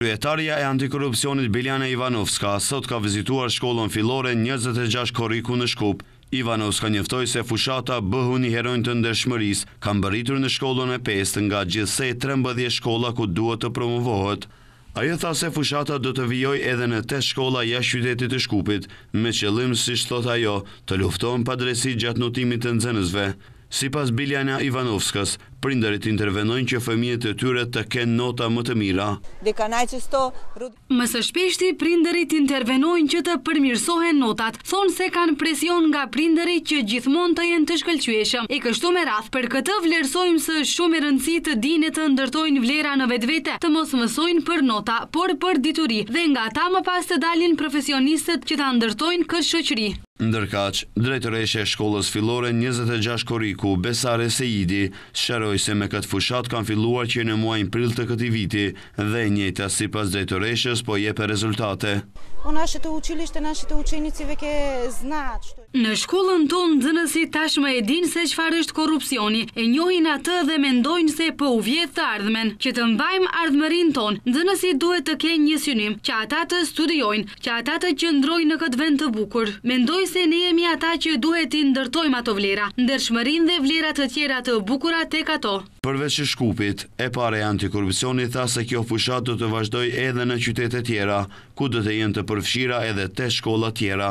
Kryetarja e Antikorrupsionit Biljana Ivanovska sot ka vizituar shkollën fillore njëzet e gjashtë korriku në Shkup. Ivanovska njoftoi se fushata Bëhuni heronj të ndershmërisë ka mbërritur në shkollën e pestë nga gjithsej trembëdhjetë shkolla ku duhet të promovohet. Ajo tha se fushata do të vijojë edhe në tetë shkolla jashtë qytetit të Shkupit, me qëllim, siç thotë ajo, të luftohen padrejtësitë gjatë notimit të nxënësve. Sipas Biljana Ivanovskas, prindërit intervenojnë që fëmijët e tyre të kenë nota më të mira. Më së shpeshti, prindërit intervenojnë që të përmirësohen notat. Thonë se kanë presion nga prindërit që gjithmonë të jenë të shkëlqyeshëm, e kështu me radhë. Për këtë vlerësojmë se është shumë me rëndësi të dinë e të ndërtojnë vlera në vetvete, të mos mësojnë për nota, por për dituri dhe nga ta më pas të dalin profesionistët që ta ndërtojnë këtë shoqëri. Ndërkaq, drejtoreshja e shkollës fillore njëzet e gjashtë korriku, Besare Sejidi, sqaroi se me këtë fushatë kanë filluar që në muajin prill të këtij viti dhe e njëjta sipas drejtoreshës po jep rezultate. Në shkollën tonë nxënësit tashmë e dinë se çfarë është korrupsioni, e njohin atë dhe mendojnë se po u vjedh të ardhmen. Që të mbajmë ardhmërinë tonë, nxënësit duhet të kenë një synim, që ata të studiojnë, Që ata të qëndrojnë në këtë vend të bukur. Mendoj se ne jemi ata që duhet t'i ndërtojmë ato vlera, ndershmërinë dhe vlera të tjera të bukura tek ato. Përveç Shkupit, e para e Antikorrupsionit tha se kjo fushatë do të vazhdojë edhe në qytete tjera, ku do të jenë të përfshira edhe tetë shkolla tjera.